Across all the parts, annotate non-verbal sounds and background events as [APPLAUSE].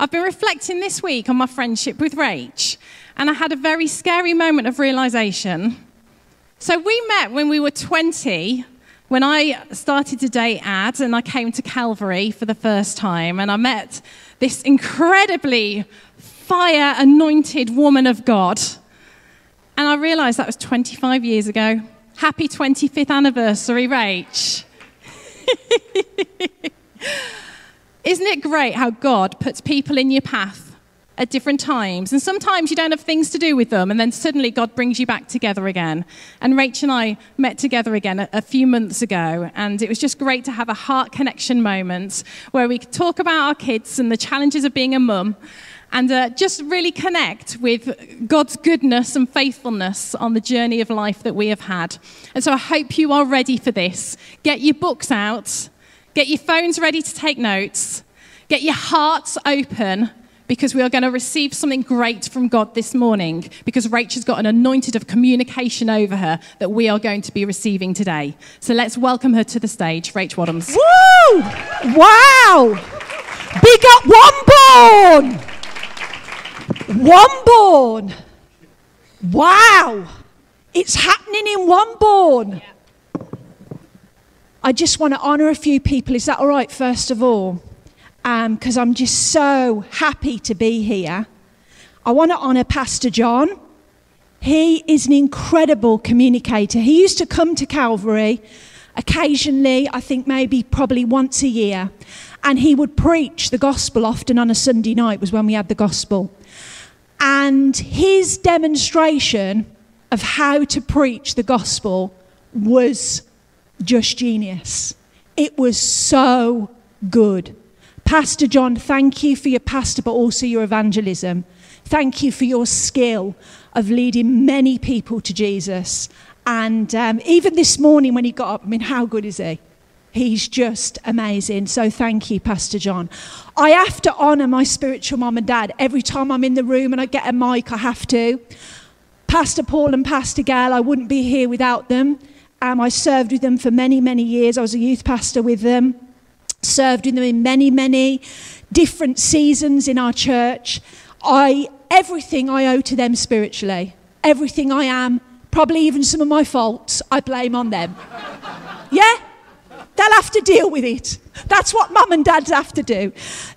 I've been reflecting this week on my friendship with Rach, and I had a very scary moment of realization. So, we met when we were 20, when I started to date Ad, and I came to Calvary for the first time, and I met this incredibly fire anointed woman of God. And I realized that was 25 years ago. Happy 25th anniversary, Rach. [LAUGHS] Isn't it great how God puts people in your path at different times? And sometimes you don't have things to do with them, and then suddenly God brings you back together again. And Rach and I met together again a, a few months ago, and it was just great to have a heart connection moment where we could talk about our kids and the challenges of being a mum and uh, just really connect with God's goodness and faithfulness on the journey of life that we have had. And so I hope you are ready for this. Get your books out, get your phones ready to take notes, get your hearts open. Because we are going to receive something great from God this morning. Because Rachel's got an anointed of communication over her that we are going to be receiving today. So let's welcome her to the stage, Rach Wadhams. Woo! Wow! Big up one born! Wombourne. Wow. It's happening in Wombourne. I just want to honour a few people. Is that all right, first of all? Because um, I'm just so happy to be here. I want to honour Pastor John. He is an incredible communicator. He used to come to Calvary occasionally, I think maybe probably once a year, and he would preach the gospel often on a Sunday night, was when we had the gospel. And his demonstration of how to preach the gospel was just genius. It was so good. Pastor John, thank you for your pastor, but also your evangelism. Thank you for your skill of leading many people to Jesus. And um, even this morning when he got up, I mean, how good is he? He's just amazing. So thank you, Pastor John. I have to honour my spiritual mum and dad. Every time I'm in the room and I get a mic, I have to. Pastor Paul and Pastor Gail, I wouldn't be here without them. Um, I served with them for many, many years. I was a youth pastor with them, served with them in many, many different seasons in our church. I, everything I owe to them spiritually, everything I am, probably even some of my faults, I blame on them. [LAUGHS] yeah? They'll have to deal with it. That's what mum and dads have to do.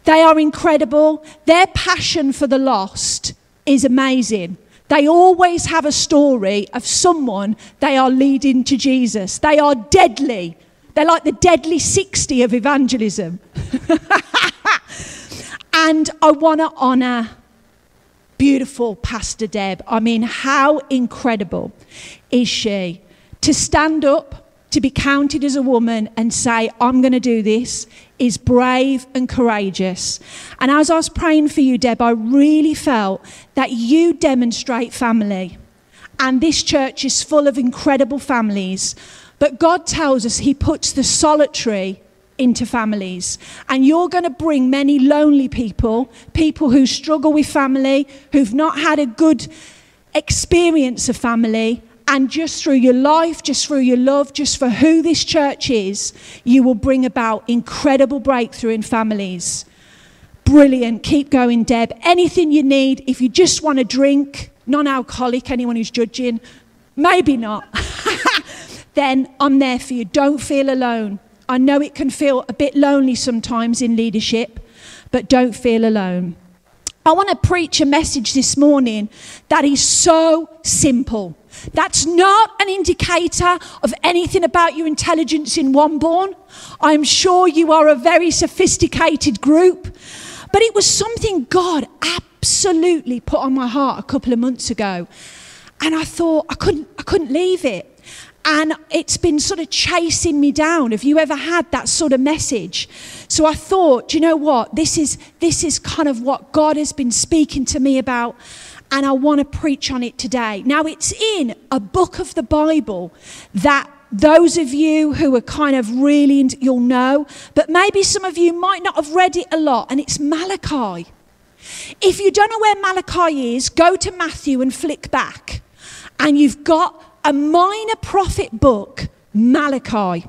They are incredible. Their passion for the lost is amazing. They always have a story of someone they are leading to Jesus. They are deadly. They're like the deadly 60 of evangelism. [LAUGHS] and I want to honour beautiful Pastor Deb. I mean, how incredible is she to stand up to be counted as a woman and say, I'm going to do this, is brave and courageous. And as I was praying for you, Deb, I really felt that you demonstrate family. And this church is full of incredible families. But God tells us He puts the solitary into families. And you're going to bring many lonely people, people who struggle with family, who've not had a good experience of family, and just through your life, just through your love, just for who this church is, you will bring about incredible breakthrough in families. Brilliant. Keep going, Deb. Anything you need, if you just want a drink, non alcoholic, anyone who's judging, maybe not, [LAUGHS] then I'm there for you. Don't feel alone. I know it can feel a bit lonely sometimes in leadership, but don't feel alone. I want to preach a message this morning that is so simple. That's not an indicator of anything about your intelligence in Wombourne. I'm sure you are a very sophisticated group, but it was something God absolutely put on my heart a couple of months ago. And I thought I couldn't, I couldn't leave it. And it's been sort of chasing me down. Have you ever had that sort of message? So I thought, you know what? This is, this is kind of what God has been speaking to me about and I want to preach on it today. Now, it's in a book of the Bible that those of you who are kind of really, you'll know, but maybe some of you might not have read it a lot, and it's Malachi. If you don't know where Malachi is, go to Matthew and flick back, and you've got a minor prophet book, Malachi.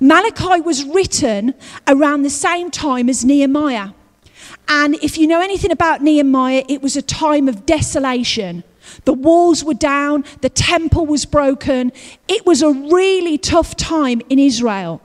Malachi was written around the same time as Nehemiah. And if you know anything about Nehemiah, it was a time of desolation. The walls were down, the temple was broken. It was a really tough time in Israel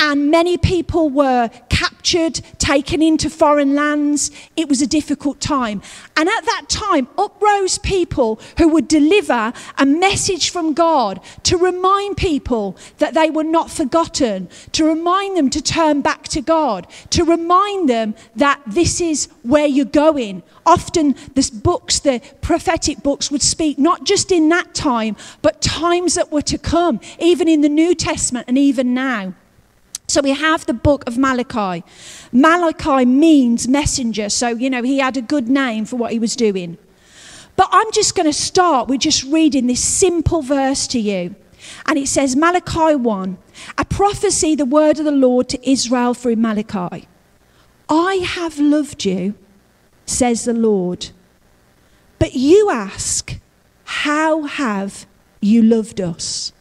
and many people were captured, taken into foreign lands. It was a difficult time. And at that time, uprose people who would deliver a message from God to remind people that they were not forgotten, to remind them to turn back to God, to remind them that this is where you're going. Often, the books, the prophetic books, would speak not just in that time, but times that were to come, even in the New Testament and even now. So we have the book of Malachi. Malachi means messenger, so you know he had a good name for what he was doing. But I'm just going to start with just reading this simple verse to you. And it says, Malachi 1, a prophecy, the word of the Lord to Israel through Malachi. I have loved you, says the Lord. But you ask, How have you loved us?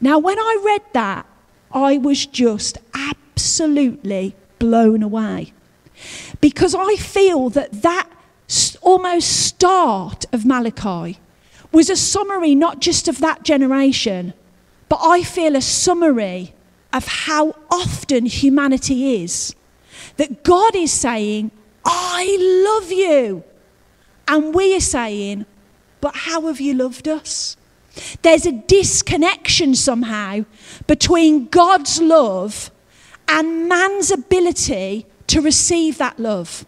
Now, when I read that, I was just absolutely blown away. Because I feel that that almost start of Malachi was a summary not just of that generation, but I feel a summary of how often humanity is. That God is saying, I love you. And we are saying, but how have you loved us? There's a disconnection somehow between God's love and man's ability to receive that love.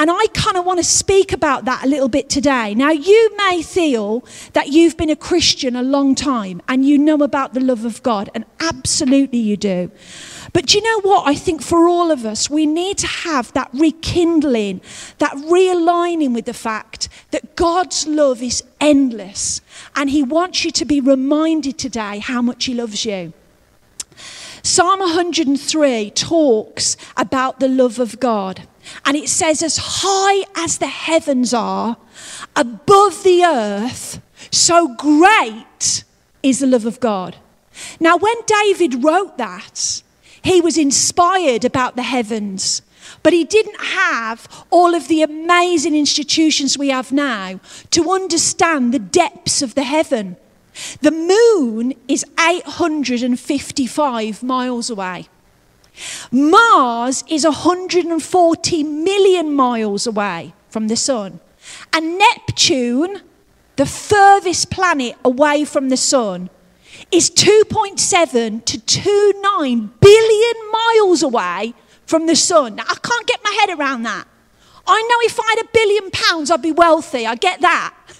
And I kind of want to speak about that a little bit today. Now, you may feel that you've been a Christian a long time and you know about the love of God, and absolutely you do. But do you know what? I think for all of us, we need to have that rekindling, that realigning with the fact that God's love is endless. And He wants you to be reminded today how much He loves you. Psalm 103 talks about the love of God. And it says, as high as the heavens are above the earth, so great is the love of God. Now, when David wrote that, he was inspired about the heavens, but he didn't have all of the amazing institutions we have now to understand the depths of the heaven. The moon is 855 miles away. Mars is 140 million miles away from the sun. And Neptune, the furthest planet away from the sun, is 2.7 to 29 billion miles away from the sun. Now, I can't get my head around that. I know if I had a billion pounds, I'd be wealthy. I get that. [LAUGHS]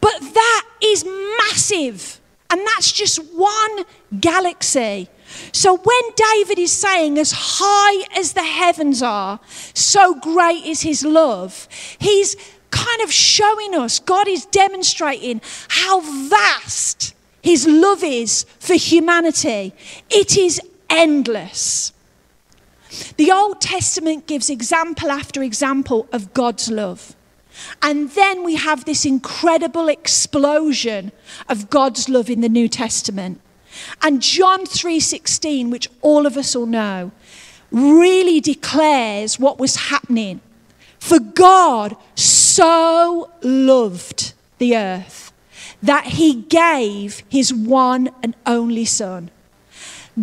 but that is massive. And that's just one galaxy. So when David is saying, as high as the heavens are, so great is his love, he's kind of showing us, God is demonstrating how vast his love is for humanity. It is endless. The Old Testament gives example after example of God's love. And then we have this incredible explosion of God's love in the New Testament. And John 3:16, which all of us will know, really declares what was happening. For God so loved the earth that he gave his one and only son.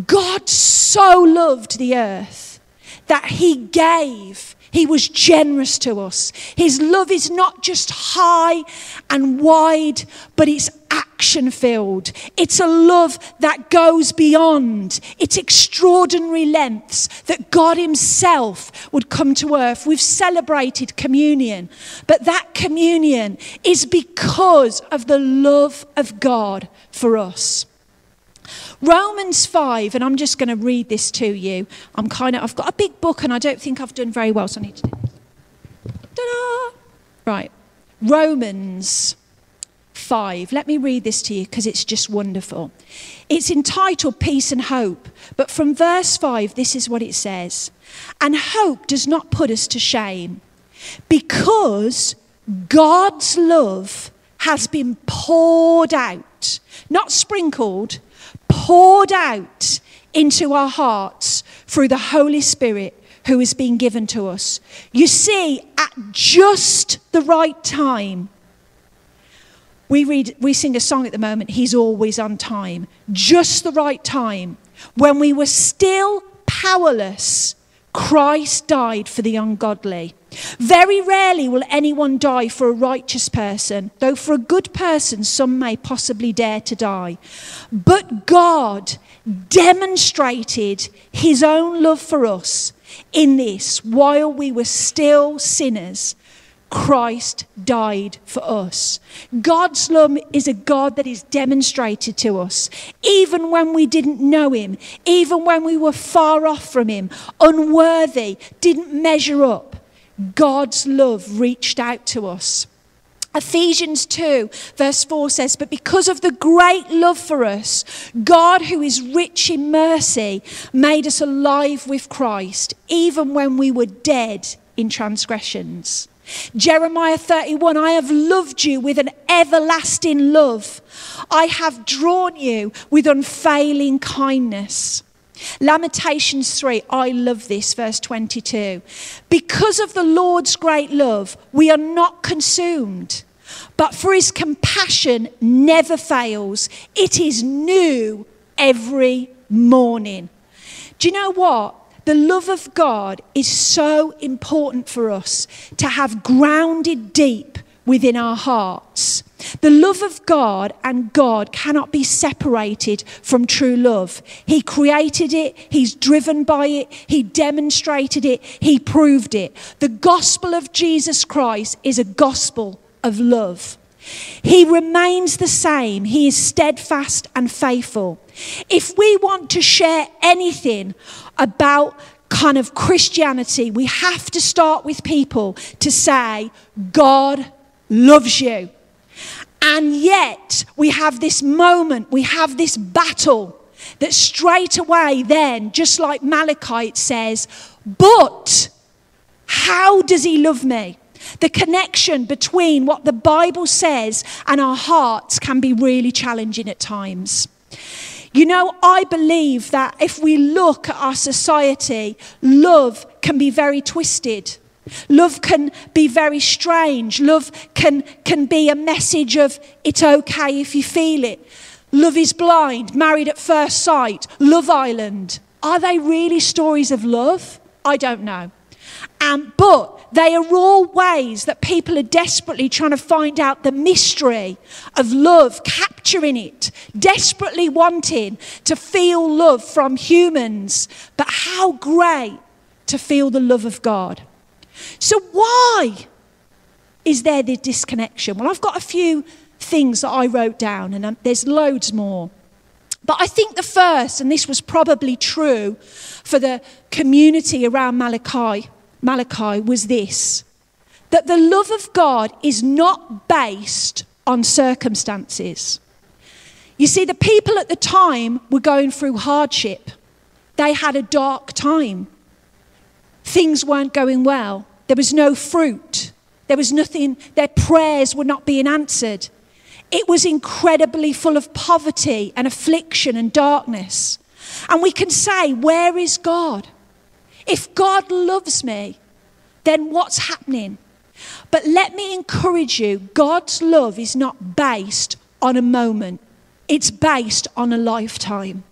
God so loved the earth that he gave he was generous to us. His love is not just high and wide, but it's action filled. It's a love that goes beyond. It's extraordinary lengths that God Himself would come to earth. We've celebrated communion, but that communion is because of the love of God for us. Romans 5, and I'm just going to read this to you. I'm kind of, I've got a big book and I don't think I've done very well, so I need to do. Ta-da! Right. Romans 5. Let me read this to you because it's just wonderful. It's entitled Peace and Hope, but from verse 5, this is what it says And hope does not put us to shame because God's love has been poured out, not sprinkled, poured out into our hearts through the Holy Spirit who has been given to us. You see, at just the right time, we, read, we sing a song at the moment, He's always on time. Just the right time. When we were still powerless, Christ died for the ungodly. Very rarely will anyone die for a righteous person, though for a good person some may possibly dare to die. But God demonstrated his own love for us in this while we were still sinners. Christ died for us. God's love is a God that is demonstrated to us, even when we didn't know Him, even when we were far off from Him, unworthy, didn't measure up. God's love reached out to us. Ephesians 2, verse 4 says, But because of the great love for us, God, who is rich in mercy, made us alive with Christ, even when we were dead in transgressions. Jeremiah 31, I have loved you with an everlasting love. I have drawn you with unfailing kindness. Lamentations 3, I love this, verse 22. Because of the Lord's great love, we are not consumed, but for his compassion never fails. It is new every morning. Do you know what? The love of God is so important for us to have grounded deep within our hearts. The love of God and God cannot be separated from true love. He created it, He's driven by it, He demonstrated it, He proved it. The gospel of Jesus Christ is a gospel of love. He remains the same. He is steadfast and faithful. If we want to share anything about kind of Christianity, we have to start with people to say, God loves you. And yet, we have this moment, we have this battle that straight away, then, just like Malachi, it says, But how does he love me? The connection between what the Bible says and our hearts can be really challenging at times. You know, I believe that if we look at our society, love can be very twisted. Love can be very strange. Love can, can be a message of it's okay if you feel it. Love is blind, married at first sight, Love Island. Are they really stories of love? I don't know. Um, but they are all ways that people are desperately trying to find out the mystery of love, capturing it, desperately wanting to feel love from humans. But how great to feel the love of God. So, why is there the disconnection? Well, I've got a few things that I wrote down, and um, there's loads more. But I think the first, and this was probably true for the community around Malachi, Malachi was this that the love of God is not based on circumstances. You see, the people at the time were going through hardship, they had a dark time. Things weren't going well, there was no fruit, there was nothing, their prayers were not being answered. It was incredibly full of poverty and affliction and darkness. And we can say, Where is God? If God loves me, then what's happening? But let me encourage you God's love is not based on a moment, it's based on a lifetime.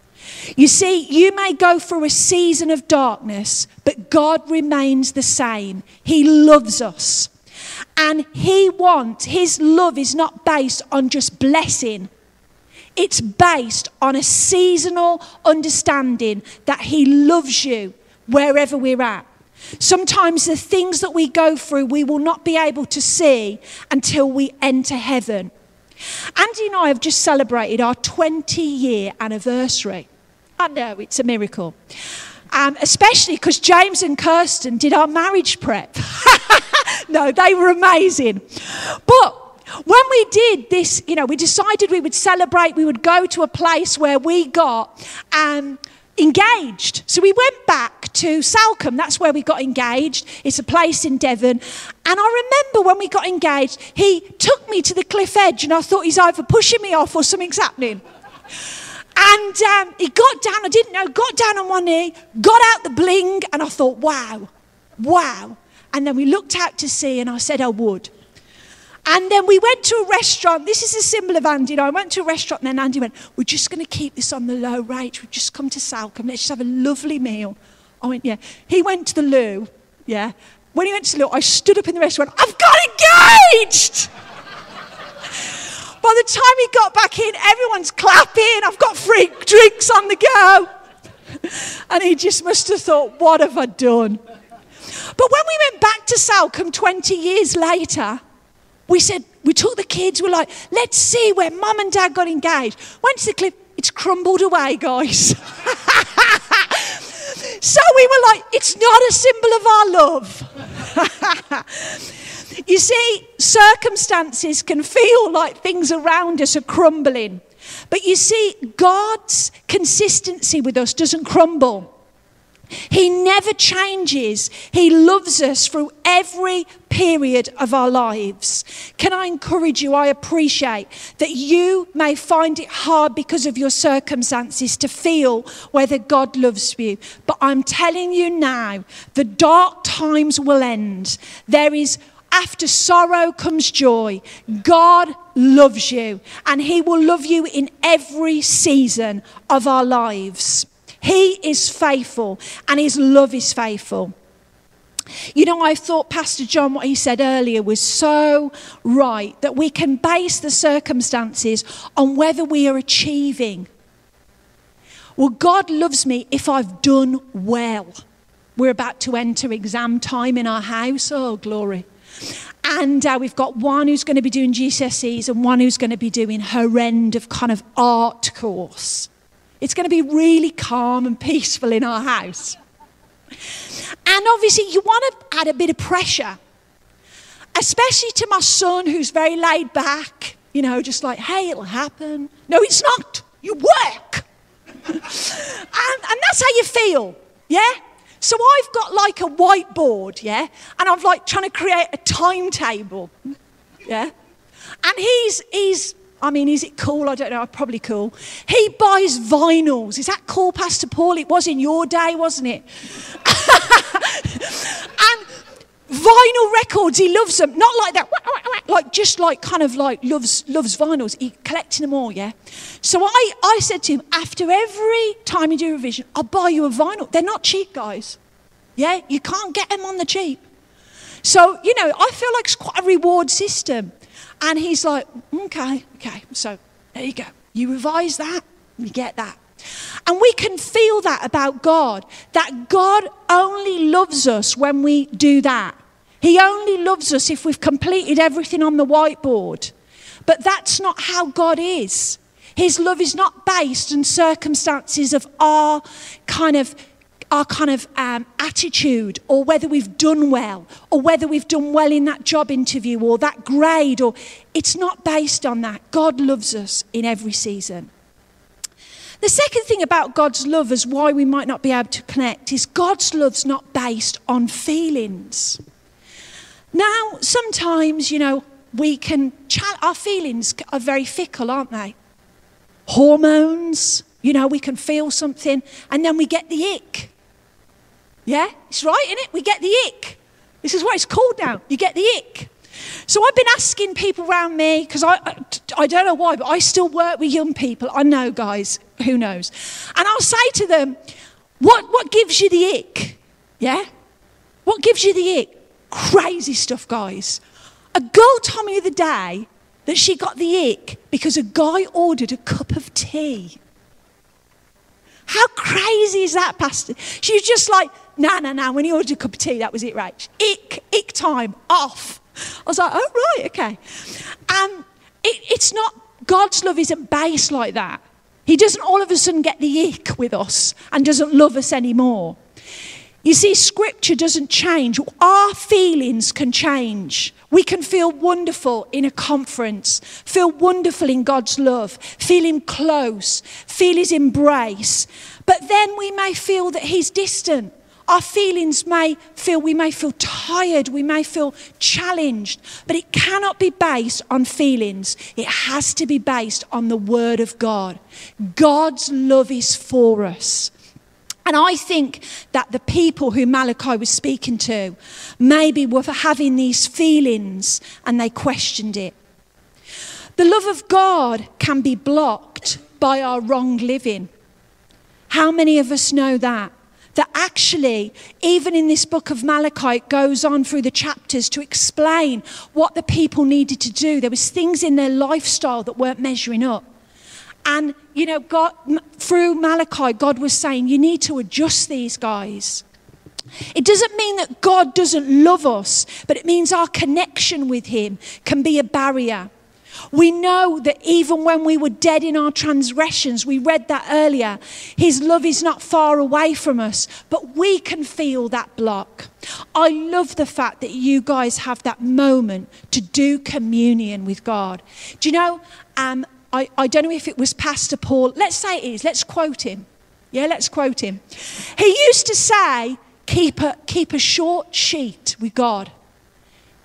You see, you may go through a season of darkness, but God remains the same. He loves us. And He wants, His love is not based on just blessing, it's based on a seasonal understanding that He loves you wherever we're at. Sometimes the things that we go through, we will not be able to see until we enter heaven. Andy and I have just celebrated our 20 year anniversary. I know it's a miracle. Um, especially because James and Kirsten did our marriage prep. [LAUGHS] no, they were amazing. But when we did this, you know, we decided we would celebrate, we would go to a place where we got um, engaged. So we went back to Salcombe, that's where we got engaged. It's a place in Devon. And I remember when we got engaged, he took me to the cliff edge, and I thought he's either pushing me off or something's happening. And um, he got down, I didn't know, got down on one knee, got out the bling, and I thought, wow, wow. And then we looked out to sea, and I said I would. And then we went to a restaurant. This is a symbol of Andy. You know, I went to a restaurant, and then Andy went, We're just going to keep this on the low rate. We've just come to Salcombe. Let's just have a lovely meal. I went, Yeah. He went to the loo. Yeah. When he went to the loo, I stood up in the restaurant. I've got engaged! By the time he got back in, everyone's clapping. I've got free drinks on the go. And he just must have thought, What have I done? But when we went back to Salcombe 20 years later, we said, we took the kids, we're like, let's see where mum and dad got engaged. Went to the cliff, it's crumbled away, guys. [LAUGHS] so we were like, it's not a symbol of our love. [LAUGHS] you see, circumstances can feel like things around us are crumbling. But you see, God's consistency with us doesn't crumble. He never changes. He loves us through every period of our lives. Can I encourage you? I appreciate that you may find it hard because of your circumstances to feel whether God loves you. But I'm telling you now, the dark times will end. There is after sorrow comes joy. God loves you, and He will love you in every season of our lives. He is faithful and his love is faithful. You know, I thought Pastor John, what he said earlier, was so right that we can base the circumstances on whether we are achieving. Well, God loves me if I've done well. We're about to enter exam time in our house. Oh, glory. And uh, we've got one who's going to be doing GCSEs and one who's going to be doing her end of kind of art course. It's going to be really calm and peaceful in our house. And obviously, you want to add a bit of pressure, especially to my son who's very laid back, you know, just like, hey, it'll happen. No, it's not. You work. [LAUGHS] and, and that's how you feel, yeah? So I've got like a whiteboard, yeah? And I'm like trying to create a timetable, yeah? And he's, he's I mean, is it cool? I don't know. Probably cool. He buys vinyls. Is that cool, Pastor Paul? It was in your day, wasn't it? [LAUGHS] and vinyl records, he loves them. Not like that, like just like kind of like loves loves vinyls. He collecting them all, yeah. So I, I said to him, after every time you do a revision, I'll buy you a vinyl. They're not cheap, guys. Yeah, you can't get them on the cheap. So, you know, I feel like it's quite a reward system. And he's like, okay, okay. So there you go. You revise that, you get that. And we can feel that about God, that God only loves us when we do that. He only loves us if we've completed everything on the whiteboard. But that's not how God is. His love is not based on circumstances of our kind of our kind of um, attitude or whether we've done well or whether we've done well in that job interview or that grade or it's not based on that. God loves us in every season. The second thing about god's love is why we might not be able to connect is god's love's not based on feelings. Now sometimes you know we can our feelings are very fickle aren't they? Hormones you know, we can feel something and then we get the ick. Yeah, it's right, isn't it? We get the ick. This is what it's called now. You get the ick. So I've been asking people around me, because I, I, I, don't know why, but I still work with young people. I know, guys, who knows? And I'll say to them, what, what gives you the ick? Yeah? What gives you the ick? Crazy stuff, guys. A girl told me the day that she got the ick because a guy ordered a cup of tea. How crazy is that, Pastor? She was just like, no, no, no. When he ordered a cup of tea, that was it, right? Ick, ick time, off. I was like, oh, right, okay. And it, it's not, God's love isn't based like that. He doesn't all of a sudden get the ick with us and doesn't love us anymore. You see, scripture doesn't change. Our feelings can change. We can feel wonderful in a conference, feel wonderful in God's love, feel Him close, feel His embrace. But then we may feel that He's distant Our feelings may feel, we may feel tired, we may feel challenged, but it cannot be based on feelings. It has to be based on the Word of God. God's love is for us. And I think that the people who Malachi was speaking to maybe were having these feelings and they questioned it. The love of God can be blocked by our wrong living. How many of us know that? That actually, even in this book of Malachi, it goes on through the chapters to explain what the people needed to do. There was things in their lifestyle that weren't measuring up. And, you know, God, through Malachi, God was saying, you need to adjust these guys. It doesn't mean that God doesn't love us, but it means our connection with Him can be a barrier. We know that even when we were dead in our transgressions, we read that earlier, His love is not far away from us, but we can feel that block. I love the fact that you guys have that moment to do communion with God. Do you know, um, I, I don't know if it was Pastor Paul. Let's say it is. Let's quote him. Yeah, let's quote him. He used to say, keep a, keep a short sheet with God.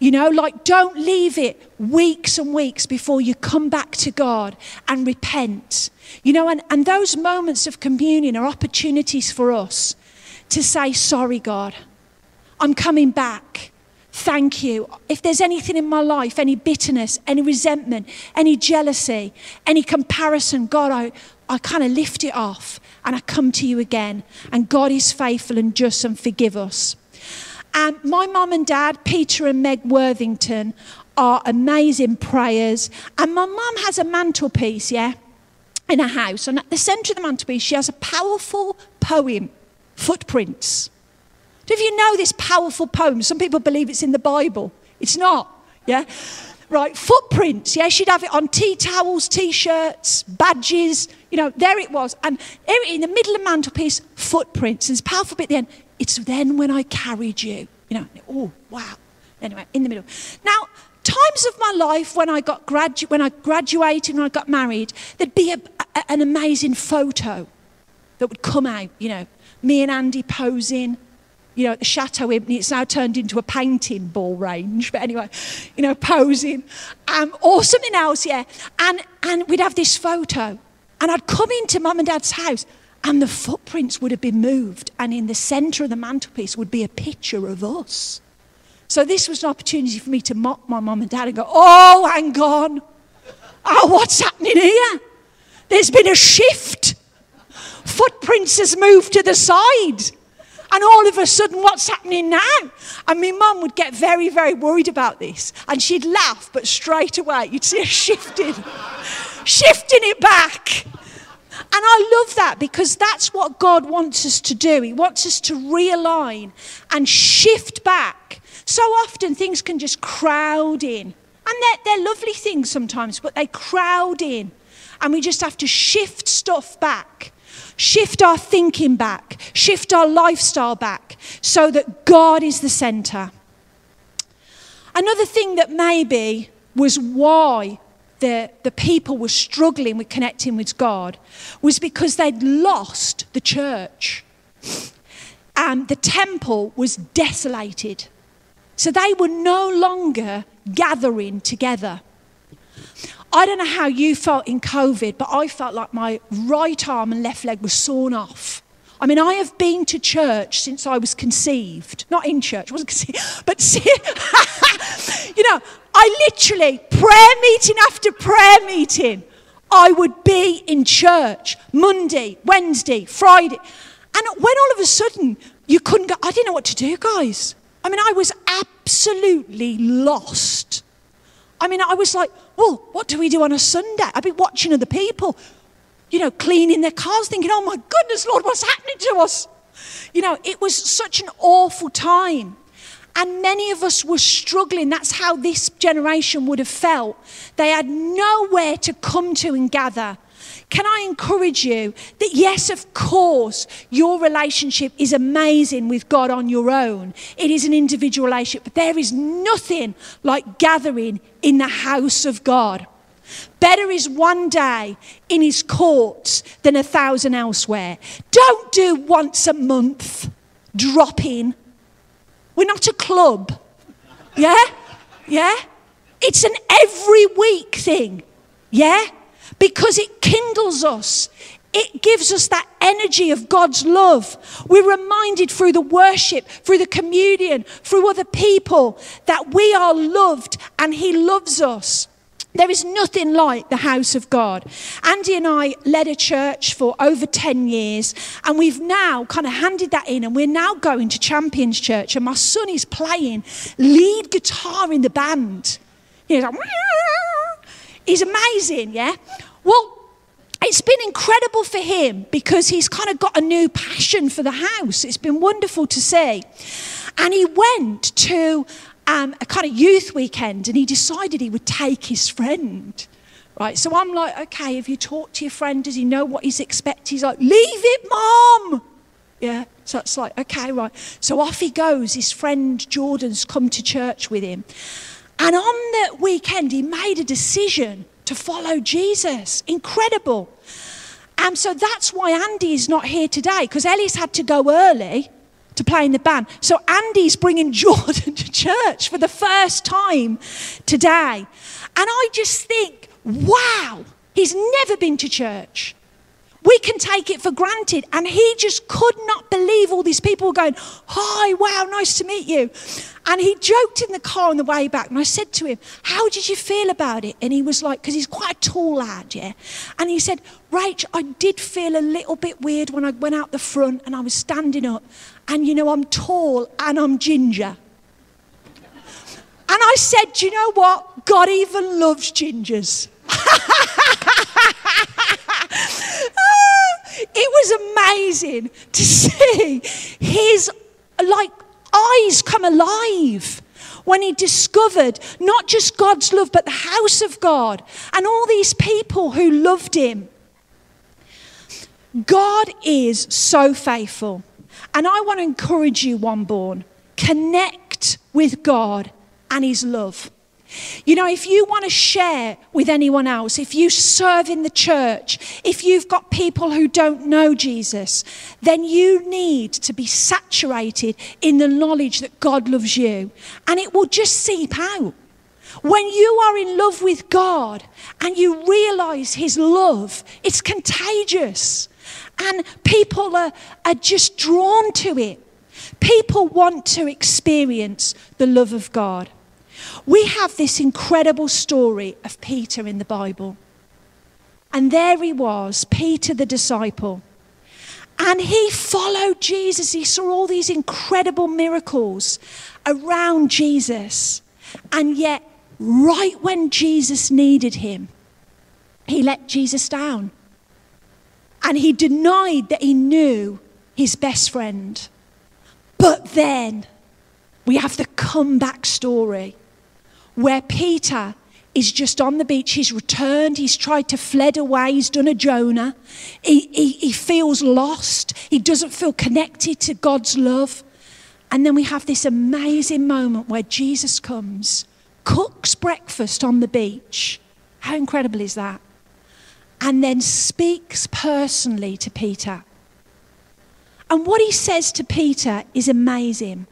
You know, like don't leave it weeks and weeks before you come back to God and repent. You know, and, and those moments of communion are opportunities for us to say, Sorry, God, I'm coming back. Thank you. If there's anything in my life, any bitterness, any resentment, any jealousy, any comparison, God, I, I kind of lift it off and I come to you again. And God is faithful and just and forgive us. And my mum and dad, Peter and Meg Worthington, are amazing prayers. And my mum has a mantelpiece, yeah, in a house. And at the centre of the mantelpiece, she has a powerful poem, Footprints. Do you know this powerful poem? Some people believe it's in the Bible. It's not, yeah? Right, footprints, yeah? She'd have it on tea towels, t shirts, badges, you know, there it was. And in the middle of the mantelpiece, footprints. And it's powerful bit at the end. It's then when I carried you, you know, oh, wow. Anyway, in the middle. Now, times of my life when I got gradu- when I graduated and I got married, there'd be a, a, an amazing photo that would come out, you know, me and Andy posing, you know, at the Chateau. It's now turned into a painting ball range, but anyway, you know, posing, um, or something else, yeah. And, and we'd have this photo. And I'd come into mum and dad's house, and the footprints would have been moved, and in the centre of the mantelpiece would be a picture of us. So this was an opportunity for me to mock my mum and dad and go, oh, hang on. Oh, what's happening here? There's been a shift. Footprints has moved to the side. And all of a sudden, what's happening now? And my mum would get very, very worried about this. And she'd laugh, but straight away, you'd see her [LAUGHS] shifting, shifting it back. And I love that because that's what God wants us to do. He wants us to realign and shift back. So often things can just crowd in. And they're, they're lovely things sometimes, but they crowd in. And we just have to shift stuff back shift our thinking back, shift our lifestyle back, so that God is the center. Another thing that maybe was why the, the people were struggling with connecting with God was because they'd lost the church. And the temple was desolated. So they were no longer gathering together. I don't know how you felt in COVID, but I felt like my right arm and left leg were sawn off. I mean, I have been to church since I was conceived. Not in church, wasn't conceived, but [LAUGHS] you know, I literally, prayer meeting after prayer meeting, I would be in church Monday, Wednesday, Friday. And when all of a sudden you couldn't go, I didn't know what to do, guys. I mean, I was absolutely lost. I mean, I was like, well, what do we do on a Sunday? I'd be watching other people, you know, cleaning their cars, thinking, oh my goodness, Lord, what's happening to us? You know, it was such an awful time. And many of us were struggling. That's how this generation would have felt. They had nowhere to come to and gather. Can I encourage you that, yes, of course, your relationship is amazing with God on your own? It is an individual relationship, but there is nothing like gathering in the house of God. Better is one day in his courts than a thousand elsewhere. Don't do once a month. drop in. We're not a club. Yeah? Yeah? It's an every week thing. Yeah? Because it kindles us. It gives us that energy of God's love. We're reminded through the worship, through the communion, through other people that we are loved and He loves us. There is nothing like the house of God. Andy and I led a church for over 10 years, and we've now kind of handed that in, and we're now going to Champions Church, and my son is playing lead guitar in the band. He's like, he's amazing, yeah? Well, it's been incredible for him because he's kind of got a new passion for the house. It's been wonderful to see. And he went to um, a kind of youth weekend and he decided he would take his friend. Right, so I'm like, okay, have you talked to your friend? Does he know what he's expecting? He's like, leave it, mom. Yeah, so it's like, okay, right. So off he goes. His friend Jordan's come to church with him. And on the weekend, he made a decision to follow Jesus. Incredible. And so that's why Andy is not here today, because Ellis had to go early to play in the band. So Andy's bringing [LAUGHS] Jordan to church for the first time today. And I just think, wow, he's never been to church. We can take it for granted. And he just could not believe all these people were going, Hi, wow, nice to meet you. And he joked in the car on the way back. And I said to him, How did you feel about it? And he was like, Because he's quite a tall lad, yeah. And he said, Rach, I did feel a little bit weird when I went out the front and I was standing up. And you know, I'm tall and I'm ginger. And I said, Do you know what? God even loves gingers. [LAUGHS] it was amazing to see his like eyes come alive when he discovered not just God's love, but the house of God and all these people who loved him. God is so faithful. And I want to encourage you, Wombourne, connect with God and his love. You know, if you want to share with anyone else, if you serve in the church, if you've got people who don't know Jesus, then you need to be saturated in the knowledge that God loves you. And it will just seep out. When you are in love with God and you realize His love, it's contagious. And people are, are just drawn to it. People want to experience the love of God. We have this incredible story of Peter in the Bible. And there he was, Peter the disciple. And he followed Jesus. He saw all these incredible miracles around Jesus. And yet, right when Jesus needed him, he let Jesus down. And he denied that he knew his best friend. But then we have the comeback story where Peter is just on the beach. He's returned. He's tried to fled away. He's done a Jonah. He, he, he feels lost. He doesn't feel connected to God's love. And then we have this amazing moment where Jesus comes, cooks breakfast on the beach. How incredible is that? And then speaks personally to Peter. And what he says to Peter is amazing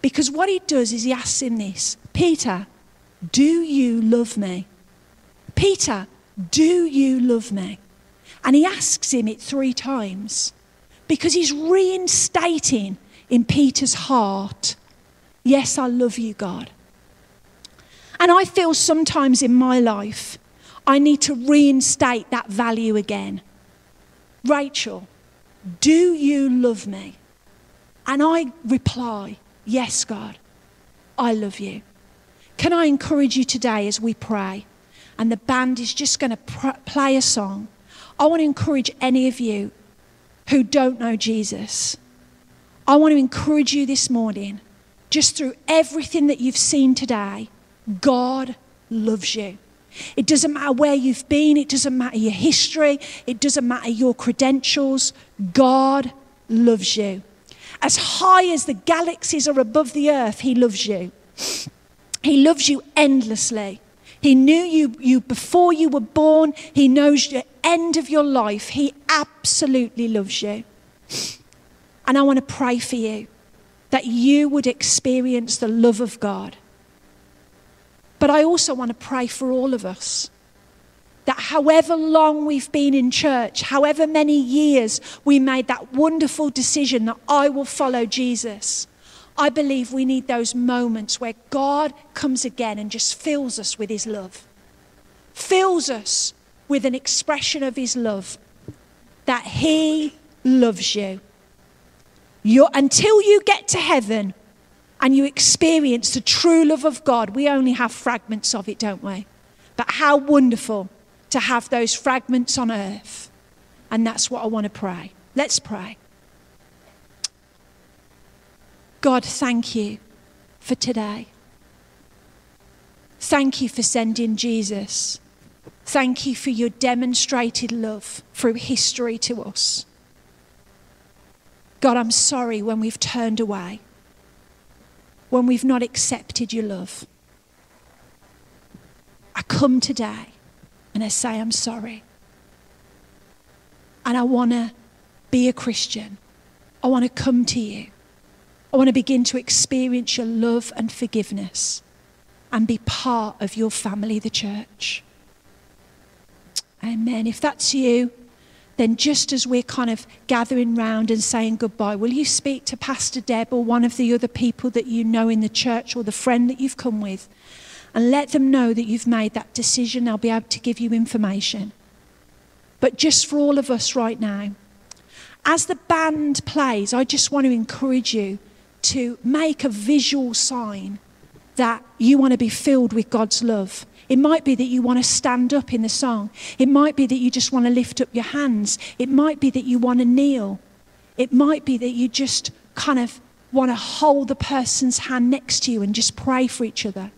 because what he does is he asks him this Peter, do you love me? Peter, do you love me? And he asks him it three times because he's reinstating in Peter's heart, Yes, I love you, God. And I feel sometimes in my life, I need to reinstate that value again. Rachel, do you love me? And I reply, Yes, God, I love you. Can I encourage you today as we pray? And the band is just going to pr- play a song. I want to encourage any of you who don't know Jesus. I want to encourage you this morning, just through everything that you've seen today, God loves you. It doesn't matter where you've been, it doesn't matter your history, it doesn't matter your credentials. God loves you. As high as the galaxies are above the earth, He loves you. He loves you endlessly. He knew you, you before you were born. He knows the end of your life. He absolutely loves you. And I want to pray for you. that you would experience the love of God. But I also want to pray for all of us that however long we've been in church, however many years we made that wonderful decision that I will follow Jesus, I believe we need those moments where God comes again and just fills us with his love, fills us with an expression of his love, that he loves you. You're, until you get to heaven and you experience the true love of God, we only have fragments of it, don't we? But how wonderful to have those fragments on earth. And that's what I want to pray. Let's pray. God, thank you for today. Thank you for sending Jesus. Thank you for your demonstrated love through history to us. God, I'm sorry when we've turned away, when we've not accepted your love. I come today and I say, I'm sorry. And I want to be a Christian. I want to come to you. I want to begin to experience your love and forgiveness and be part of your family, the church. Amen. If that's you, then just as we're kind of gathering round and saying goodbye, will you speak to Pastor Deb or one of the other people that you know in the church or the friend that you've come with and let them know that you've made that decision? They'll be able to give you information. But just for all of us right now, as the band plays, I just want to encourage you to make a visual sign that you want to be filled with God's love. It might be that you want to stand up in the song. It might be that you just want to lift up your hands. It might be that you want to kneel. It might be that you just kind of want to hold the person's hand next to you and just pray for each other.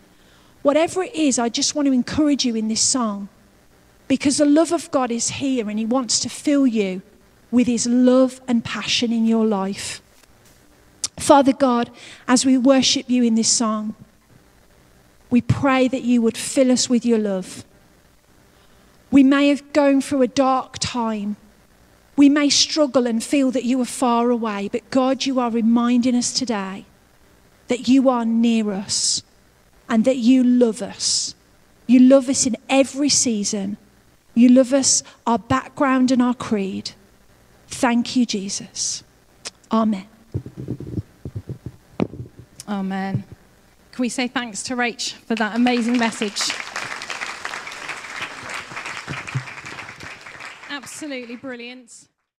Whatever it is, I just want to encourage you in this song because the love of God is here and He wants to fill you with His love and passion in your life. Father God, as we worship you in this song, we pray that you would fill us with your love. We may have gone through a dark time. We may struggle and feel that you are far away, but God, you are reminding us today that you are near us and that you love us. You love us in every season. You love us, our background and our creed. Thank you, Jesus. Amen. Amen. Can we say thanks to Rach for that amazing message? Absolutely brilliant.